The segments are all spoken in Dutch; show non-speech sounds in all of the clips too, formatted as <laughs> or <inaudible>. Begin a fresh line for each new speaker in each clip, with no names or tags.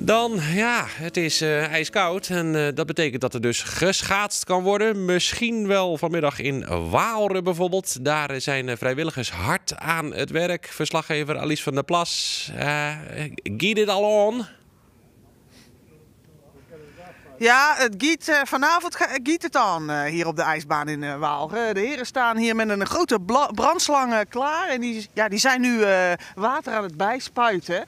Dan, ja, het is eh, ijskoud en eh, dat betekent dat er dus geschaatst kan worden. Misschien wel vanmiddag in Waalre bijvoorbeeld. Daar zijn eh, vrijwilligers hard aan het werk. Verslaggever Alice van der Plas. Uh, it al on?
Ja, het giet, vanavond giet het aan hier op de ijsbaan in Waalre. De heren staan hier met een grote brandslang klaar. En die, ja, die zijn nu water aan het bijspuiten.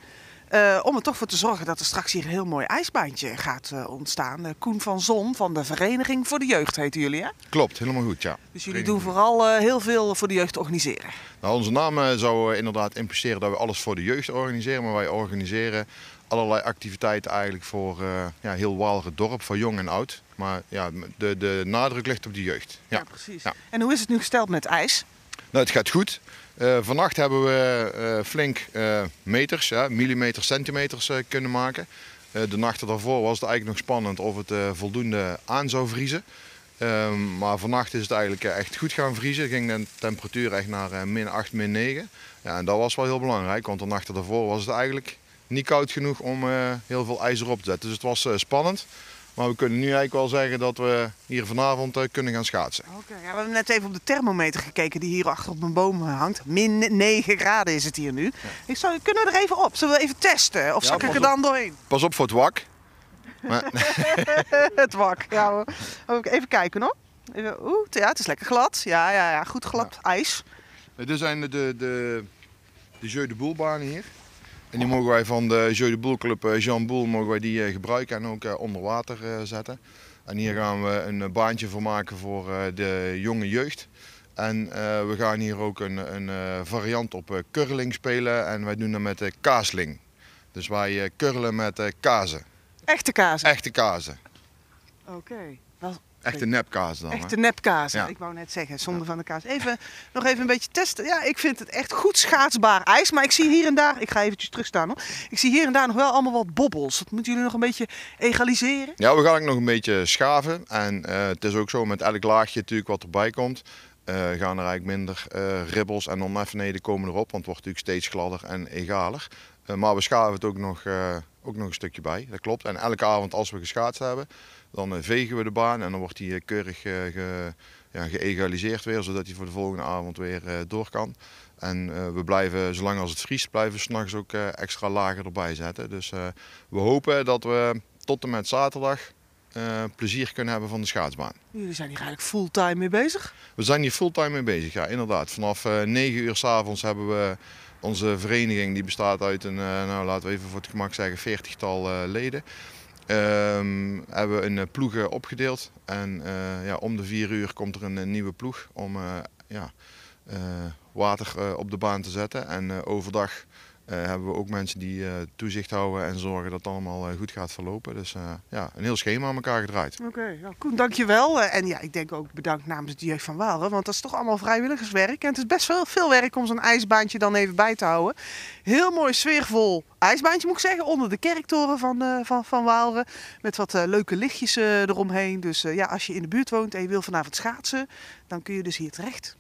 Eh, om er toch voor te zorgen dat er straks hier een heel mooi ijsbaantje gaat eh, ontstaan. Eh, Koen van Zon van de Vereniging voor de Jeugd heten jullie, hè?
Klopt, helemaal goed, ja.
Dus jullie doen vooral heel veel voor de jeugd organiseren.
Nou, onze naam zou inderdaad impliceren dat we alles voor de jeugd organiseren. Maar wij organiseren allerlei activiteiten eigenlijk voor ja, heel Waalre dorp, voor jong en oud. Maar ja, de, de nadruk ligt op de jeugd. Ja.
precies.
Ja.
En hoe is het nu gesteld met ijs?
Nou, het gaat goed. Eh, vannacht hebben we eh, flink eh, meters, ja, millimeters, centimeters kunnen maken. De nachten daarvoor was het eigenlijk nog spannend of het voldoende aan zou vriezen. Ehm, maar vannacht is het eigenlijk echt goed gaan vriezen. Ging de temperatuur echt naar min 8, min 9. Ja, en dat was wel heel belangrijk, want de nachten daarvoor was het eigenlijk niet koud genoeg om heel veel ijs erop te zetten. Dus het was spannend. Maar we kunnen nu eigenlijk wel zeggen dat we hier vanavond eh, kunnen gaan schaatsen.
Oké, ja, we hebben net even op de thermometer gekeken die hier achter op mijn boom hangt. Min 9 graden is het hier nu. Ik zou, kunnen we er even op? Zullen we even testen? Of
Ja,
zak ik er dan doorheen?
Pas op voor het wak. Maar, <laughs>
het wak. Ja, hoor. Even kijken hoor. Oeh, ja, het is lekker glad. Ja, ja, ja goed glad ijs.
Dit zijn de, de, de, de Jeu de Boel banen hier. En die mogen wij van de Jeu de Boel Club eh, Jean Boel mogen wij die eh, gebruiken en ook eh, onder water zetten. En hier gaan we een baantje voor maken voor de jonge jeugd. En we gaan hier ook een, een variant op curling spelen en wij doen dat met kaasling. Dus wij curlen met kazen.
Echte kaas.
Echte kazen.
Oké.
Echte nepkazen dan.
Echte nepkaas.
Ja.
Ik wou net zeggen, zonder van de kaas. Even, nog even een beetje testen. Ja, ik vind het echt goed schaatsbaar ijs. Maar ik zie hier en daar, ik ga eventjes terugstaan hoor. Ik zie hier en daar nog wel allemaal wat bobbels. Dat moeten jullie nog een beetje egaliseren.
Ja, we gaan ook nog een beetje schaven. En eh, het is ook zo met elk laagje natuurlijk wat erbij komt. eh, gaan er eigenlijk minder eh, ribbels en oneffenheden komen erop. Want het wordt natuurlijk steeds gladder en egaler. Maar we schaven het ook nog, ook nog een stukje bij, dat klopt. En elke avond als we geschaatst hebben, dan eh, vegen we de baan. En dan wordt die eh, keurig eh, ge, ja, geëgaliseerd weer. Zodat hij voor de volgende avond weer door kan. En we blijven, zolang als het vriest, blijven we s'nachts ook extra lagen erbij zetten. Dus we hopen dat we tot en met zaterdag eh, plezier kunnen hebben van de schaatsbaan.
Jullie zijn hier eigenlijk fulltime mee bezig.
We zijn hier fulltime mee bezig, ja inderdaad. Vanaf eh 9 uur s'avonds hebben we onze vereniging, die bestaat uit een, eh, nou laten we even voor het gemak zeggen, veertigtal leden. Ehm, hebben we een ploegen opgedeeld en ja, om de vier uur komt er een, eh, nieuwe ploeg om ja, water op de baan te zetten. En overdag hebben we ook mensen die eh, toezicht houden en zorgen dat het allemaal eh, goed gaat verlopen. Dus eh, ja, een heel schema aan elkaar gedraaid.
Oké, nou, Koen, dankjewel. Eh, En ja, ik denk ook bedankt namens de jeugd van Waalre, want dat is toch allemaal vrijwilligerswerk. En het is best wel veel werk om zo'n ijsbaantje dan even bij te houden. Heel mooi sfeervol ijsbaantje moet ik zeggen, onder de kerktoren van, eh van, van Waalre. Met wat eh, leuke lichtjes eh, eromheen. Dus eh, ja, als je in de buurt woont en je wil vanavond schaatsen, dan kun je dus hier terecht.